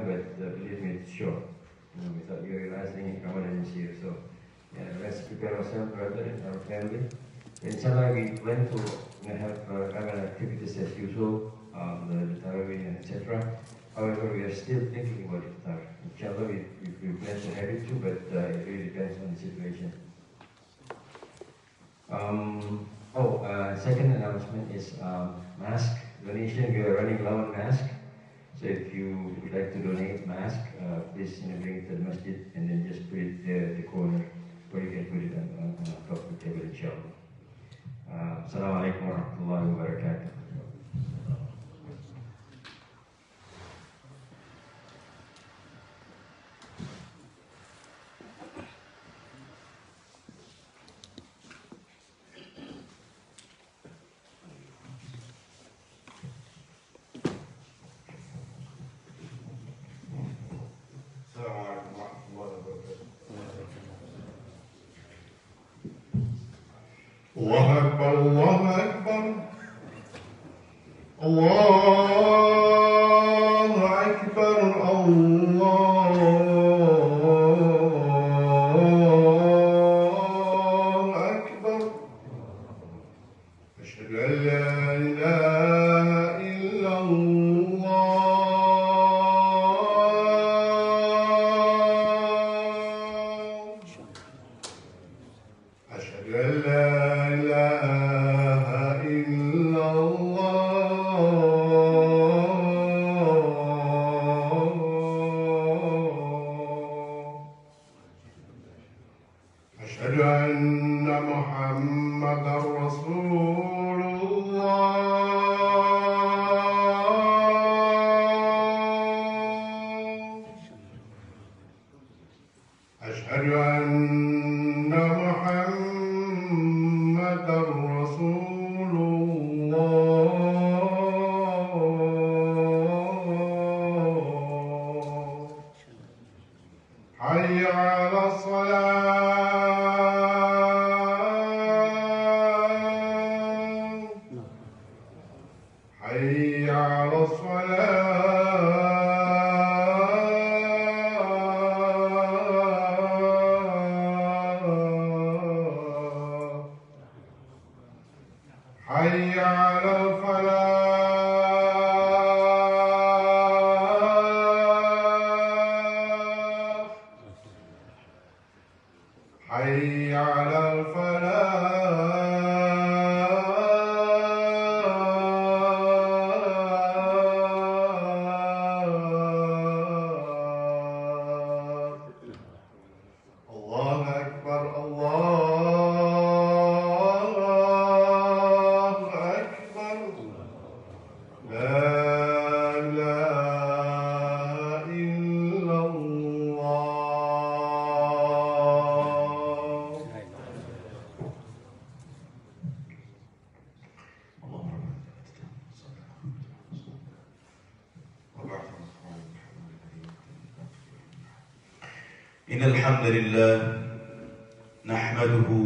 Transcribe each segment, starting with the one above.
but uh, believe me, it's short. You know, without you realizing Ramadan is here. So yeah, let's prepare ourselves, brother, and our family. Inshallah, we plan to you have uh, activities as usual, um, the, Tarawih and etc. However, we are still thinking about iftar. Inshallah, we, we, we plan to have it too, but uh, it really depends on the situation. Um, oh, uh, second announcement is um, mask donation. We are running low on mask. So if you would like to donate mask, uh, please bring it to the masjid and then just put it there at the corner or you can put it on, on, on top of the table inshallah. Uh, Assalamu alaikum wa rahmatullahi. أشهد أن محمدا رسول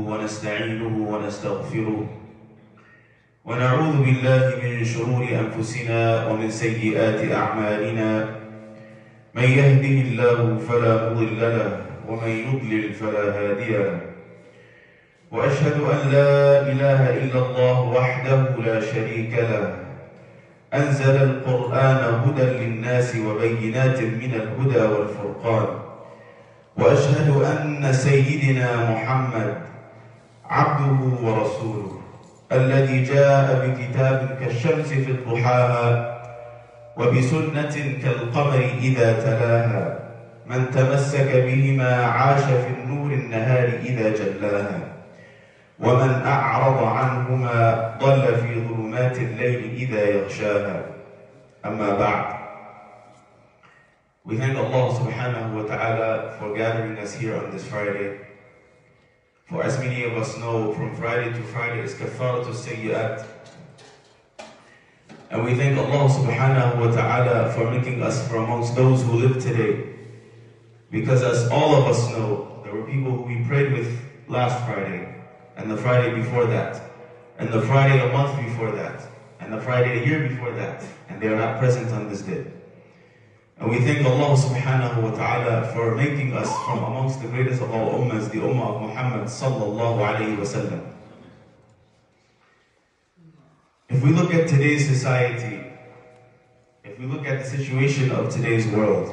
ونستعينه ونستغفره ونعوذ بالله من شرور أنفسنا ومن سيئات أعمالنا. من يهده الله فلا مضل له ومن يضلل فلا هادي له. وأشهد أن لا إله إلا الله وحده لا شريك له. أنزل القرآن هدى للناس وبينات من الهدى والفرقان. وأشهد أن سيدنا محمد عبده ورسوله الذي جاء بكتاب كالشمس في ضحاها وبسنة كالقمر إذا تلاها من تمسك بهما عاش في النور النهار إذا جلاها ومن أعرض عنهما ضل في ظلمات الليل إذا يغشاها أما بعد We thank Allah subhanahu wa ta'ala for gathering us here on this Friday. For as many of us know, from Friday to Friday is kafaratu sayyat. And we thank Allah subhanahu wa ta'ala for making us from amongst those who live today. Because as all of us know, there were people who we prayed with last Friday, and the Friday before that, and the Friday a month before that, and the Friday a year before that, and they are not present on this day. And we thank Allah subhanahu wa ta'ala for making us from amongst the greatest of all ummahs, the ummah of Muhammad sallallahu alayhi wa sallam. If we look at today's society, if we look at the situation of today's world,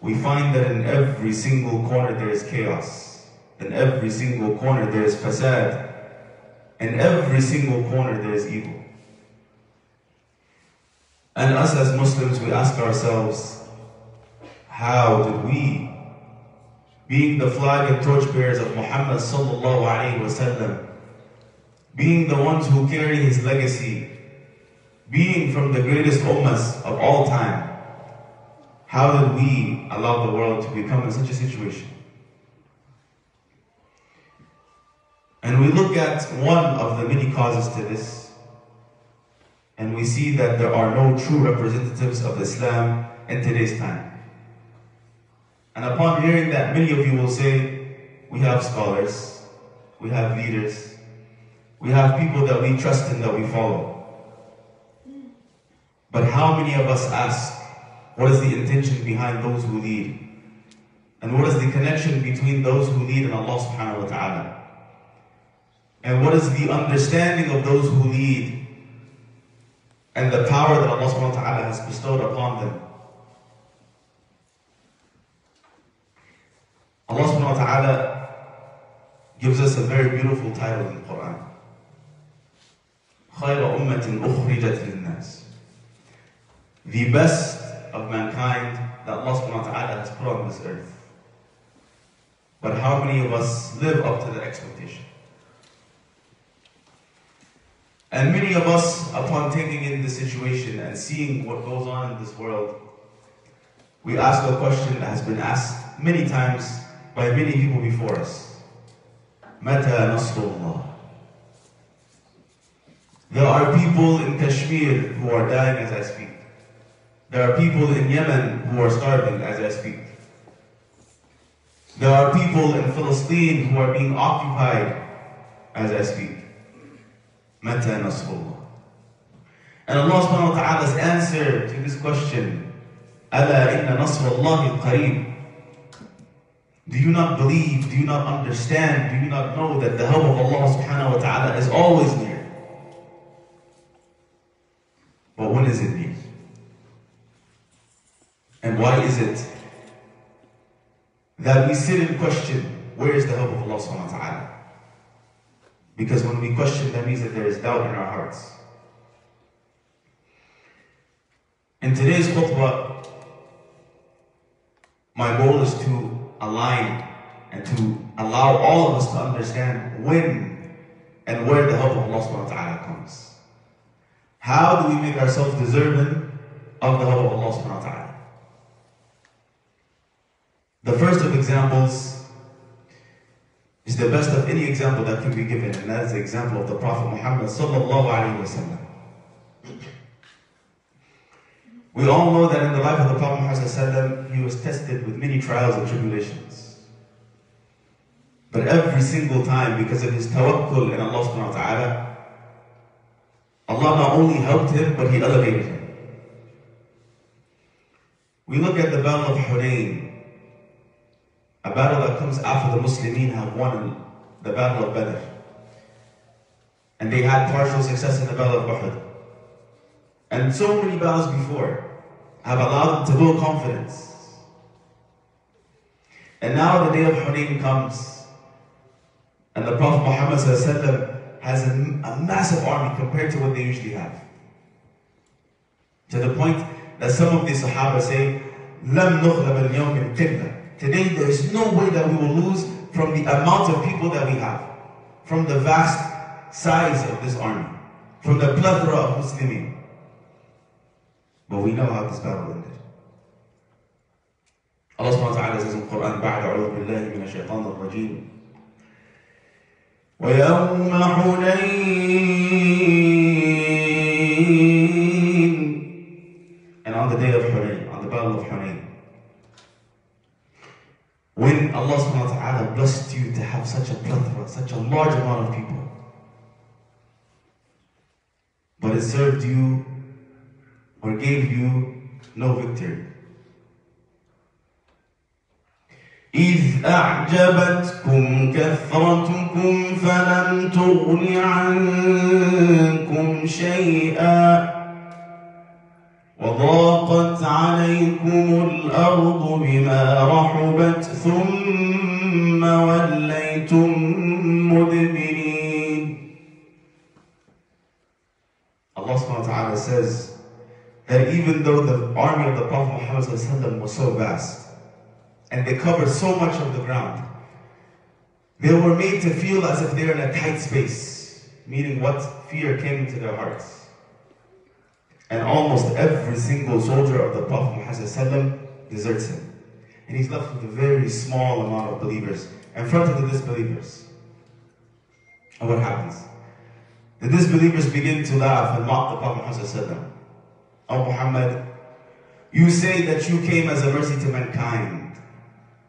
we find that in every single corner there is chaos. In every single corner there is fasad. In every single corner there is evil. And us as Muslims, we ask ourselves, how did we, being the flag and torchbearers of Muhammad sallallahu alayhi wasallam, being the ones who carry his legacy, being from the greatest ummahs of all time, how did we allow the world to become in such a situation? And we look at one of the many causes to this, and we see that there are no true representatives of Islam in today's time. And upon hearing that, many of you will say, we have scholars, we have leaders, we have people that we trust and that we follow. But how many of us ask, what is the intention behind those who lead? And what is the connection between those who lead and Allah subhanahu wa ta'ala? And what is the understanding of those who lead and the power that Allah subhanahu wa ta'ala has bestowed upon them? Allah subhanahu wa ta'ala gives us a very beautiful title in the Quran. خير أمة أخرجت للناس. The best of mankind that Allah subhanahu wa ta'ala has put on this earth. But how many of us live up to that expectation? And many of us, upon taking in the situation and seeing what goes on in this world, we ask a question that has been asked many times by many people before us. Mata Nasrullah. There are people in Kashmir who are dying as I speak. There are people in Yemen who are starving as I speak. There are people in Palestine who are being occupied as I speak. Mata Nasrullah. And Allah subhanahu wa ta'ala's answer to this question, Ala inna Nasrullahi qareeb. Do you not believe, do you not understand, do you not know that the help of Allah subhanahu wa ta'ala is always near? But when is it near? And why is it that we sit in question, where is the help of Allah subhanahu wa ta'ala? Because when we question, that means that there is doubt in our hearts. In today's khutbah, my goal is to align and to allow all of us to understand when and where the help of Allah subhanahu wa ta'ala comes. How do we make ourselves deserving of the help of Allah subhanahu wa ta'ala? The first of examples is the best of any example that can be given, and that is the example of the Prophet Muhammad sallallahu alaihi wasallam. We all know that in the life of the Prophet Muhammad he was tested with many trials and tribulations. But every single time, because of his tawakkul in Allah subhanahu wa ta'ala, Allah not only helped him, but He elevated him. We look at the Battle of Hunayn, a battle that comes after the Muslimin have won the Battle of Badr. And they had partial success in the Battle of Uhud. And so many battles before have allowed them to build confidence. And now the day of Hunayn comes, and the Prophet Muhammad has a, a massive army compared to what they usually have. To the point that some of the Sahaba say, لَمْ نُغْلَبَ الْيَوْمِ الْقِبْلَةِ Today there is no way that we will lose from the amount of people that we have, from the vast size of this army, from the plethora of Muslimin. But we know how this battle ended. Allah subhanahu wa ta'ala says in the Quran, بعد أعوذ بالله من الشيطان الرجيم ويوم حنين and on the day of Hunayn, on the battle of Hunayn, when Allah subhanahu wa ta'ala blessed you to have such a plethora, such a large amount of people, but it served you or gave you no victory. إذ أعجبتكم كثرتكم فلم تغن عنكم شيئا وضاقت عليكم الأرض بما رحبت ثم وليتم مدبرين Allah subhanahu wa ta'ala says that even though the army of the Prophet Muhammad ﷺ was so vast and they covered so much of the ground, they were made to feel as if they're in a tight space, meaning what fear came into their hearts. And almost every single soldier of the Prophet Muhammad deserts him. And he's left with a very small amount of believers in front of the disbelievers. And what happens? The disbelievers begin to laugh and mock the Prophet Muhammad. Oh Muhammad, you say that you came as a mercy to mankind.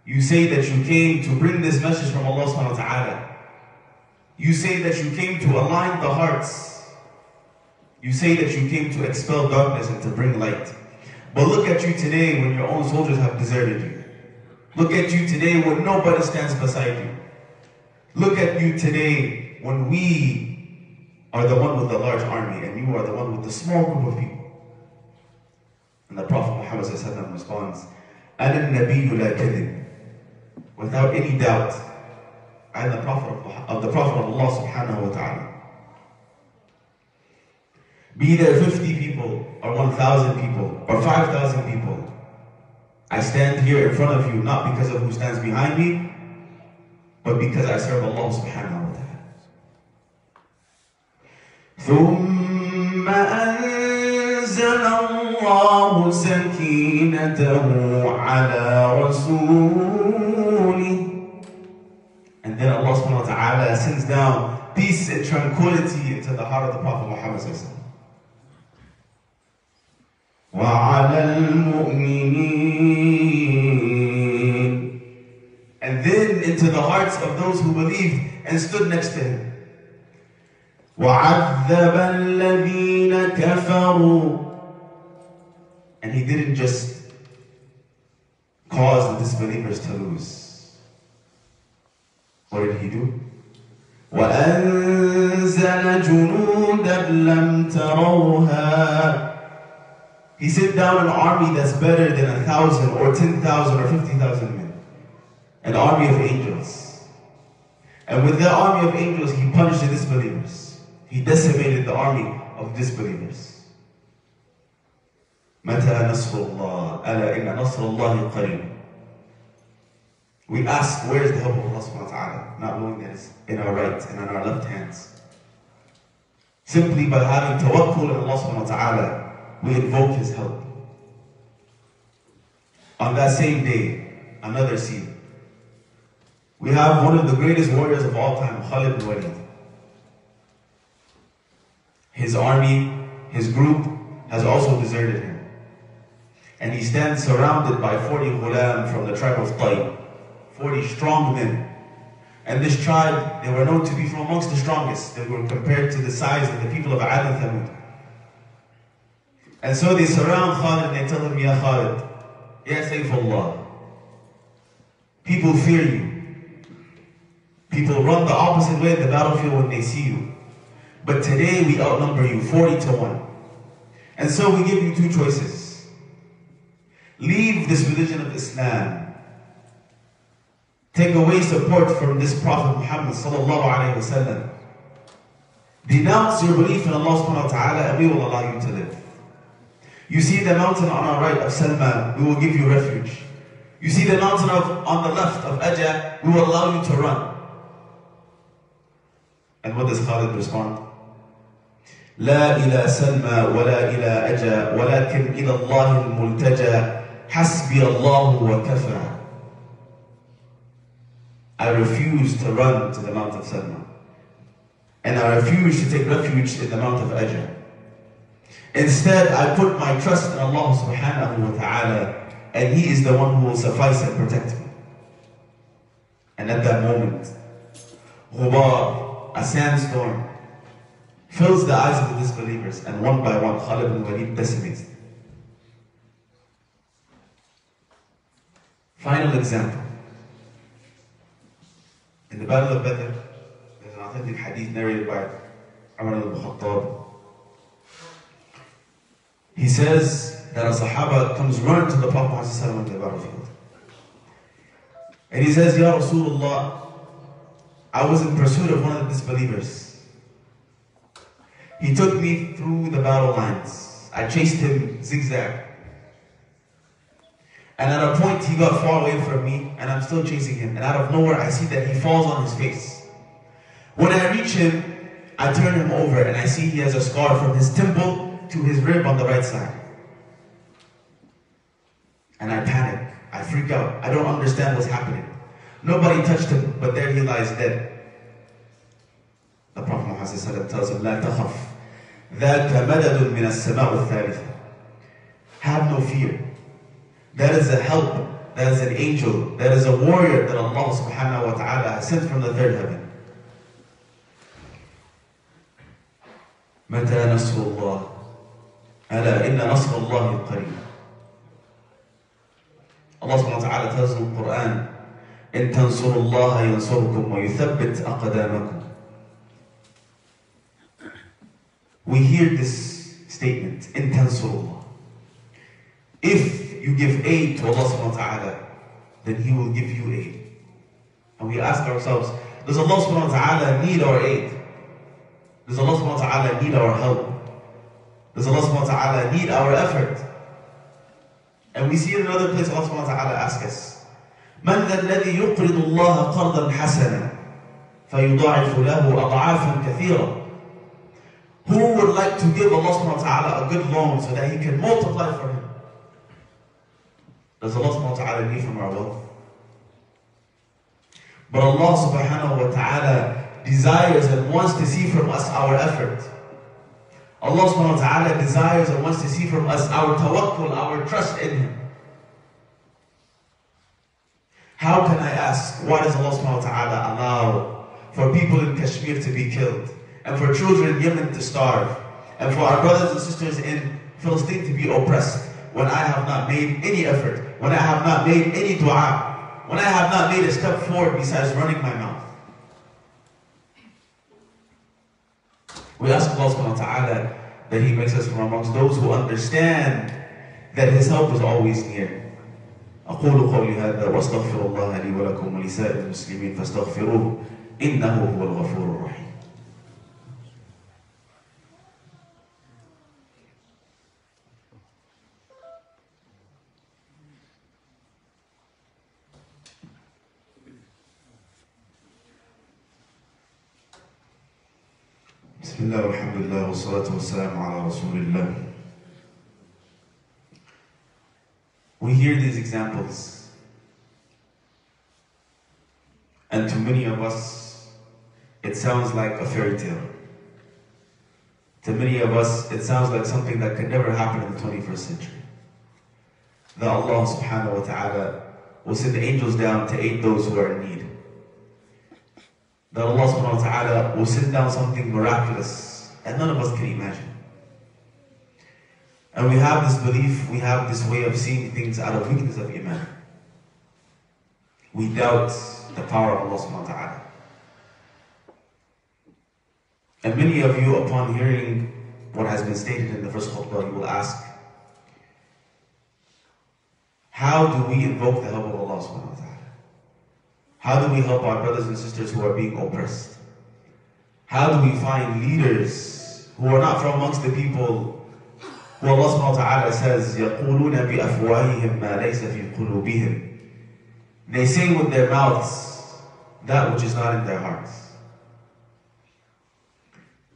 You say that you came to bring this message from Allah subhanahu wa ta'ala. You say that you came to align the hearts. You say that you came to expel darkness and to bring light. But look at you today when your own soldiers have deserted you. Look at you today when nobody stands beside you. Look at you today when we are the one with the large army and you are the one with the small group of people. And the Prophet Muhammad responds, Alam Nabiyu la. Without any doubt, I am the Prophet of, of the Prophet of Allah subhanahu wa ta'ala. Be there 50 people, or 1,000 people, or 5,000 people. I stand here in front of you not because of who stands behind me, but because I serve Allah subhanahu wa ta'ala. ثم أنزل الله سكينته على رسوله And then Allah subhanahu wa ta'ala sends down peace and tranquility into the heart of the Prophet Muhammad وعلى المؤمنين And then into the hearts of those who believed and stood next to him. وعذب الذين كفروا And he didn't just cause the disbelievers to lose. What did he do? وأنزل جنودا لم تروها He sent down an army that's better than a thousand or ten thousand or fifty thousand men. An army of angels. And with that army of angels, he punished the disbelievers. He decimated the army of disbelievers. متى نصر الله ألا إن نصر الله قريب We ask, where is the help of Allah subhanahu wa ta'ala? Not knowing that it's in our right and on our left hands. Simply by having tawakkul on Allah subhanahu wa ta'ala, we invoke His help. On that same day, another scene. We have one of the greatest warriors of all time, Khalid bin Walid. His army, his group, has also deserted him. And he stands surrounded by 40 ghulam from the tribe of Tayyib, 40 strong men. And this tribe, they were known to be from amongst the strongest. They were compared to the size of the people of Ad Thamud. And so they surround Khalid and they tell him, Ya Khalid, Ya Saifullah, people fear you. People run the opposite way in the battlefield when they see you. But today we outnumber you 40 to 1. And so we give you two choices. Leave this religion of Islam. Take away support from this Prophet Muhammad sallallahu alayhi wasallam. Denounce your belief in Allah subhanahu wa ta'ala and we will allow you to live. You see the mountain on our right of Salma, we will give you refuge. You see the mountain of, on the left of Ajah, we will allow you to run. And what does Khalid respond? لا إلى سلمى ولا إلى أجا ولكن إلى الله الملتجى حسبي الله وكفى I refuse to run to the Mount of Salma. And I refuse to take refuge in the Mount of Ajah. Instead, I put my trust in Allah subhanahu wa ta'ala, and He is the one who will suffice and protect me. And at that moment, ghubar, a sandstorm, fills the eyes of the disbelievers, and one by one, Khalid bin Walid decimates them. Final example. In the Battle of Badr, there's an authentic hadith narrated by Umar al-Khattab. He says that a Sahaba comes running to the Prophet ﷺ the battlefield. And he says, Ya Rasulullah, I was in pursuit of one of the disbelievers. He took me through the battle lines. I chased him zigzag. And at a point, he got far away from me, and I'm still chasing him. And out of nowhere, I see that he falls on his face. When I reach him, I turn him over, and I see he has a scar from his temple to his rib on the right side. And I panic. I freak out. I don't understand what's happening. Nobody touched him, but there he lies dead. The Prophet Muhammad tells him, لا تخف ذاك مدد من السماء الثالثة Have no fear. That is a help. That is an angel. That is a warrior that Allah subhanahu wa ta'ala has sent from the third heaven. متى نصر الله ألا إن نصر الله قريب ta'ala tells in the Quran إن تنصروا الله ينصركم ويثبت أقدامكم We hear this statement إن تنصروا الله If you give aid to Allah subhanahu wa ta'ala then He will give you aid and we ask ourselves does Allah subhanahu wa ta'ala need our aid? Does Allah subhanahu wa ta'ala need our help? Does Allah subhanahu wa ta'ala need our effort? And we see in another place Allah subhanahu wa ta'ala asks us, من ذا الذي يقرض الله قرضا حسنا فيضاعف له أضعافا كثيرة Who would like to give Allah subhanahu wa ta'ala a good loan so that He can multiply for him? Does Allah subhanahu wa ta'ala need from our wealth? But Allah subhanahu wa ta'ala desires and wants to see from us our effort. Allah subhanahu wa ta'ala desires and wants to see from us our tawakkul, our trust in Him. How can I ask, why does Allah subhanahu wa ta'ala allow for people in Kashmir to be killed, and for children in Yemen to starve, and for our brothers and sisters in Philistine to be oppressed, when I have not made any effort, when I have not made any dua, when I have not made a step forward besides running my mouth? We ask Allah subhanahu wa ta'ala that He makes us from amongst those who understand that His help is always near. أقول قولي هذا وأستغفر الله لي ولكم ولسائر المسلمين فاستغفروه إنه هو الغفور الرحيم. بسم الله والحمد لله والصلاة والسلام على رسول الله. We hear these examples, and to many of us, it sounds like a fairy tale. To many of us, it sounds like something that could never happen in the 21st century. That Allah subhanahu wa ta'ala will send angels down to aid those who are in need. That Allah subhanahu wa ta'ala will send down something miraculous that none of us can imagine. And we have this belief, we have this way of seeing things out of weakness of Iman. We doubt the power of Allah subhanahu wa ta'ala. And many of you, upon hearing what has been stated in the first khutbah, you will ask, how do we invoke the help of Allah subhanahu wa ta'ala? How do we help our brothers and sisters who are being oppressed? How do we find leaders who are not from amongst the people who Allah subhanahu wa ta'ala says, يَقُولُونَ بِأَفْوَاهِهِمْ مَا لَيْسَ فِي قُلُوبِهِمْ They say with their mouths that which is not in their hearts.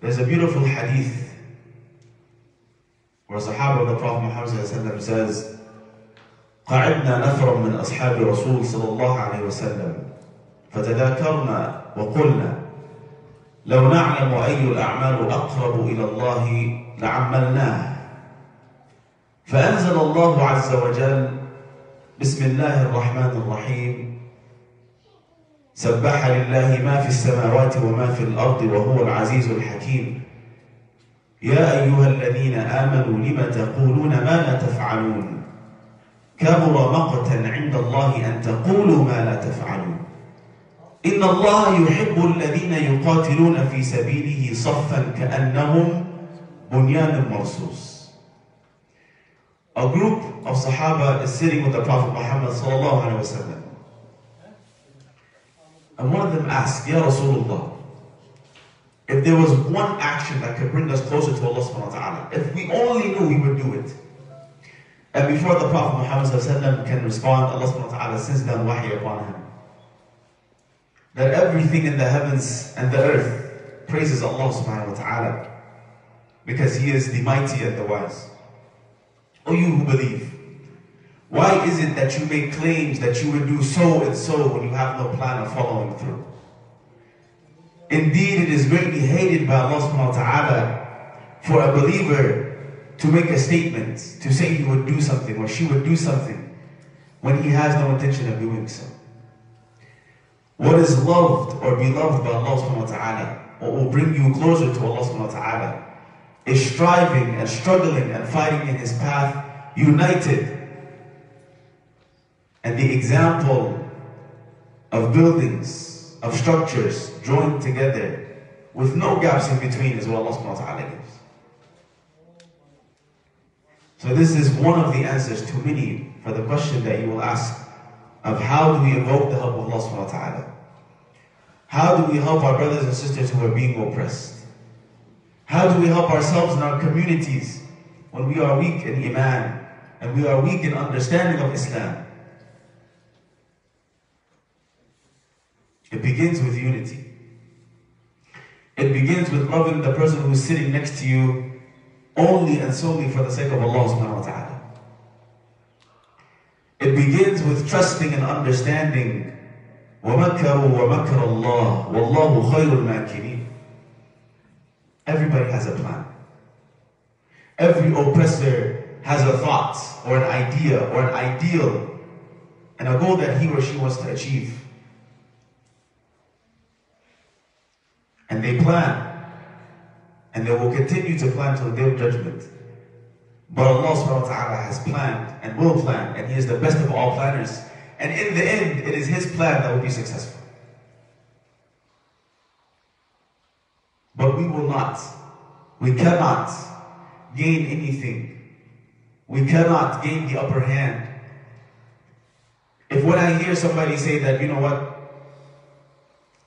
There's a beautiful hadith where a Sahaba of the Prophet Muhammad says, قعدنا نفر من أصحاب رسول صلى الله عليه وسلم فتذاكرنا وقلنا لو نعلم أي الأعمال أقرب إلى الله لعملناه. فأنزل الله عز وجل بسم الله الرحمن الرحيم سبح لله ما في السماوات وما في الأرض وهو العزيز الحكيم. يا أيها الذين آمنوا لم تقولون ما لا تفعلون؟ كبر مقتا عند الله أن تقولوا ما لا تفعلون. إن الله يحب الذين يقاتلون في سبيله صفا كأنهم بنيان مرصوص A group of Sahaba is sitting with the Prophet Muhammad sallallahu alaihi wasallam. And one of them asked, Ya Rasulullah, if there was one action that could bring us closer to Allah subhanahu wa ta'ala, if we only knew we would do it. And before the Prophet Muhammad sallallahu can respond, Allah subhanahu wa ta'ala sends down wahi upon him. That everything in the heavens and the earth praises Allah subhanahu wa ta'ala because He is the mighty and the wise. O you who believe, why is it that you make claims that you would do so and so when you have no plan of following through? Indeed, it is greatly hated by Allah subhanahu wa ta'ala for a believer to make a statement, to say he would do something or she would do something when he has no intention of doing so. What is loved or beloved by Allah subhanahu wa ta'ala, what will bring you closer to Allah subhanahu wa ta'ala, is striving and struggling and fighting in His path, united. And the example of buildings, of structures joined together with no gaps in between is what Allah subhanahu wa ta'ala gives. So this is one of the answers to many for the question that you will ask of how do we invoke the help of Allah subhanahu wa ta'ala? How do we help our brothers and sisters who are being oppressed? How do we help ourselves in our communities when we are weak in Iman and we are weak in understanding of Islam? It begins with unity. It begins with loving the person who is sitting next to you only and solely for the sake of Allah subhanahu wa ta'ala. It begins with trusting and understanding وَمَكَرُوا وَمَكَرَ اللَّهُ وَاللَّهُ خَيْرُ الْمَاكِرِينَ Everybody has a plan. Every oppressor has a thought or an idea or an ideal and a goal that he or she wants to achieve. And they plan. And they will continue to plan till the day of judgment. But Allah subhanahu wa ta'ala has planned and will plan, and He is the best of all planners. And in the end, it is His plan that will be successful. But we will not. We cannot gain anything. We cannot gain the upper hand. If when I hear somebody say that, you know what,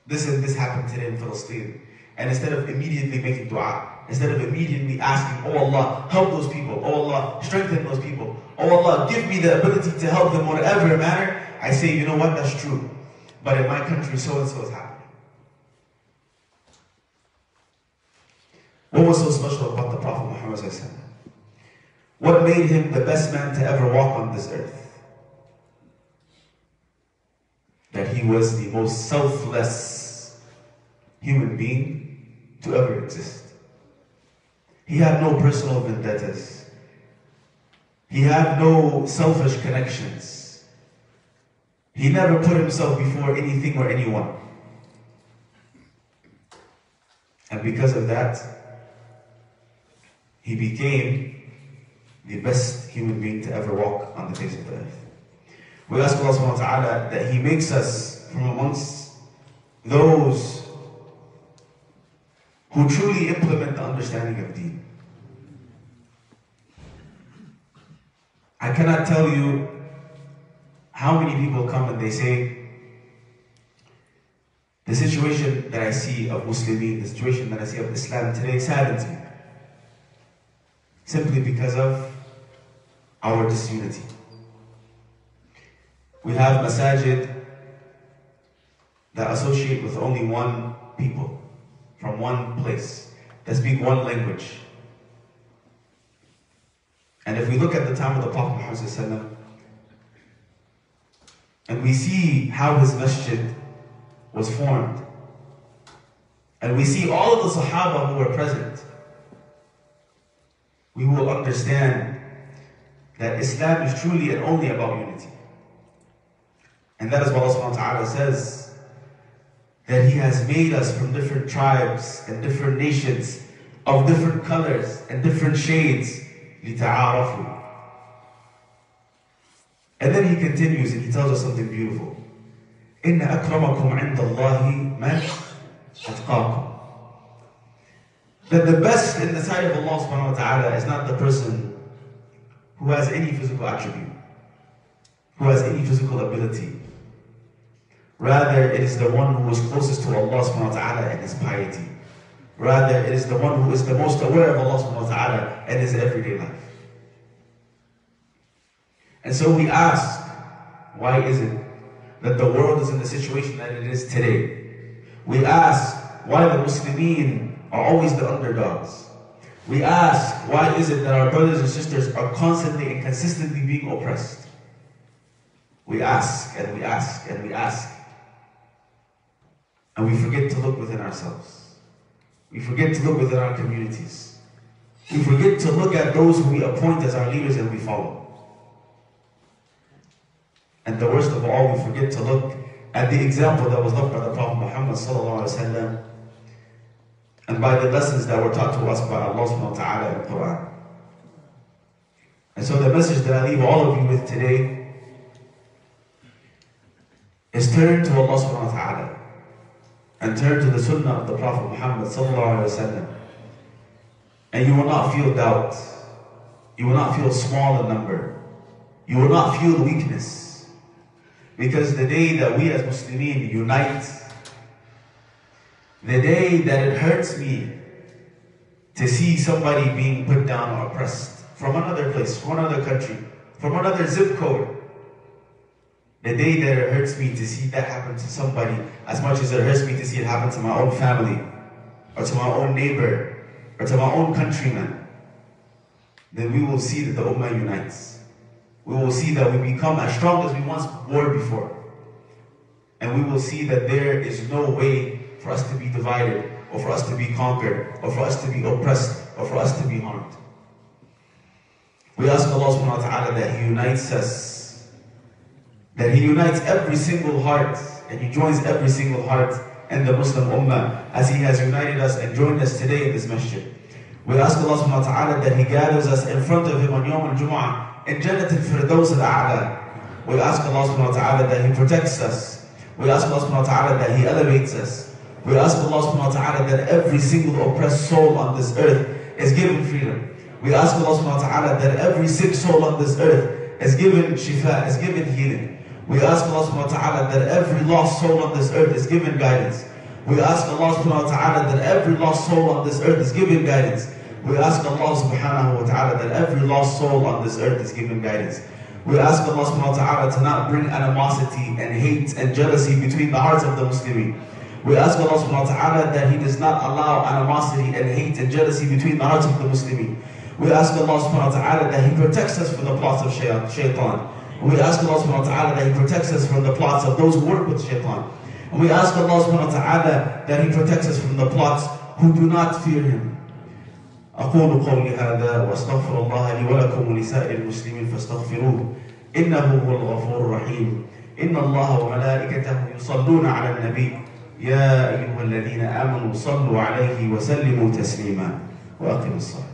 this and this happened today in Palestine, and instead of immediately making dua, instead of immediately asking, Oh Allah, help those people, Oh Allah, strengthen those people, Oh Allah, give me the ability to help them whatever manner, I say, you know what, that's true. But in my country, so and so is happening. What was so special about the Prophet Muhammad? What made him the best man to ever walk on this earth? That he was the most selfless human being to ever exist. He had no personal vendettas. He had no selfish connections. He never put himself before anything or anyone. And because of that, he became the best human being to ever walk on the face of the earth. We ask Allah subhanahu wa ta'ala that He makes us from amongst those who truly implement the understanding of deen. I cannot tell you how many people come and they say, the situation that I see of Muslimin, the situation that I see of Islam today saddens me simply because of our disunity. We have masajid that associate with only one people from one place that speak one language. And if we look at the time of the Prophet Muhammad and we see how his masjid was formed, and we see all of the Sahaba who were present, we will understand that Islam is truly and only about unity. And that is what Allah subhanahu wa ta'ala says that He has made us from different tribes and different nations of different colors and different shades لِتَعَارَفُوا And then he continues and he tells us something beautiful. إن أكرمكم عند الله من أتقاكم. That the best in the sight of Allah subhanahu wa ta'ala is not the person who has any physical attribute, who has any physical ability. Rather, it is the one who is closest to Allah subhanahu wa ta'ala in his piety. Rather, it is the one who is the most aware of Allah subhanahu wa ta'ala in his everyday life. And so we ask, why is it that the world is in the situation that it is today? We ask why the Muslimin are always the underdogs. We ask why is it that our brothers and sisters are constantly and consistently being oppressed? We ask and we ask and we ask. And we forget to look within ourselves. We forget to look within our communities. We forget to look at those who we appoint as our leaders and we follow. And the worst of all, we forget to look at the example that was left by the Prophet Muhammad wasallam, and by the lessons that were taught to us by Allah subhanahu wa ta'ala in the Quran. And so the message that I leave all of you with today is turn to Allah subhanahu wa ta'ala and turn to the sunnah of the Prophet Muhammad. And you will not feel doubt. You will not feel small in number. You will not feel weakness. Because the day that we as Muslimin unite, the day that it hurts me to see somebody being put down or oppressed from another place, from another country, from another zip code, the day that it hurts me to see that happen to somebody as much as it hurts me to see it happen to my own family, or to my own neighbor, or to my own countryman, then we will see that the Ummah unites. We will see that we become as strong as we once were before. And we will see that there is no way for us to be divided, or for us to be conquered, or for us to be oppressed, or for us to be harmed. We ask Allah subhanahu wa ta'ala that He unites us, that He unites every single heart, and He joins every single heart in the Muslim Ummah as He has united us and joined us today in this masjid. We ask Allah subhanahu wa ta'ala that He gathers us in front of Him on Yawm al-Jum'ah in Jannat al-Firdaus al-A'la. We ask Allah subhanahu wa ta'ala that He protects us. We ask Allah subhanahu wa ta'ala that He elevates us. We ask Allah subhanahu wa ta'ala that every single oppressed soul on this earth is given freedom. We ask Allah subhanahu wa ta'ala that every sick soul on this earth is given shifa, is given healing. We ask Allah subhanahu wa ta'ala that every lost soul on this earth is given guidance. We ask Allah subhanahu wa ta'ala that every lost soul on this earth is given guidance. We ask Allah subhanahu wa ta'ala that every lost soul on this earth is given guidance. We ask Allah subhanahu wa ta'ala to not bring animosity and hate and jealousy between the hearts of the Muslimin. We ask Allah subhanahu wa ta'ala that He does not allow animosity and hate and jealousy between the hearts of the Muslimin. We ask Allah subhanahu wa ta'ala that He protects us from the plots of shaitan. We ask Allah subhanahu wa ta'ala that He protects us from the plots of those who work with shaitan. And we ask Allah subhanahu wa ta'ala that He protects us from the plots who do not fear Him. أقول قولي هذا وأستغفر الله لي ولكم ولسائر المسلمين فاستغفروه إنه هو الغفور الرحيم إن الله وملائكته يصلون على النبي يا أيها الذين آمنوا صلوا عليه وسلموا تسليما وأقم الصلاة